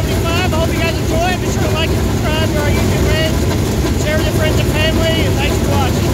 75. I hope you guys enjoy. Be sure to like and subscribe to our YouTube page. Share with your friends and family. And thanks for watching.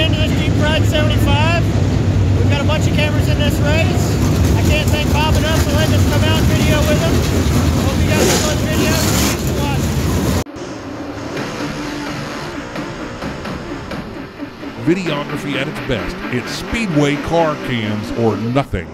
into this Jeep Pride 75. We've got a bunch of cameras in this race. I can't thank Bob enough for letting us come out and video with him. Hope you guys enjoyed the video. Videography at its best. It's speedway car cams or nothing.